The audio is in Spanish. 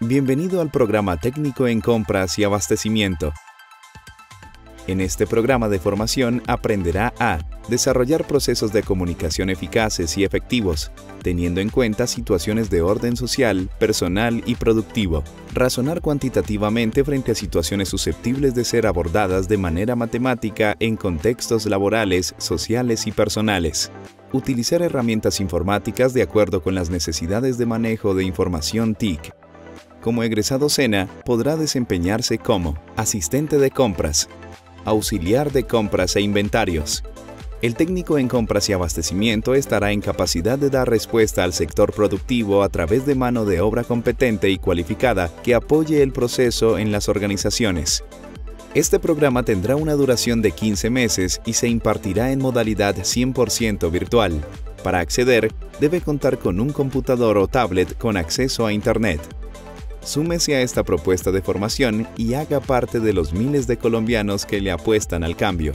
Bienvenido al programa técnico en compras y abastecimiento. En este programa de formación aprenderá a desarrollar procesos de comunicación eficaces y efectivos, teniendo en cuenta situaciones de orden social, personal y productivo, razonar cuantitativamente frente a situaciones susceptibles de ser abordadas de manera matemática en contextos laborales, sociales y personales, utilizar herramientas informáticas de acuerdo con las necesidades de manejo de información TIC, como egresado SENA, podrá desempeñarse como asistente de compras, auxiliar de compras e inventarios. El técnico en compras y abastecimiento estará en capacidad de dar respuesta al sector productivo a través de mano de obra competente y cualificada que apoye el proceso en las organizaciones. Este programa tendrá una duración de 15 meses y se impartirá en modalidad 100% virtual. Para acceder, debe contar con un computador o tablet con acceso a Internet. Súmese a esta propuesta de formación y haga parte de los miles de colombianos que le apuestan al cambio.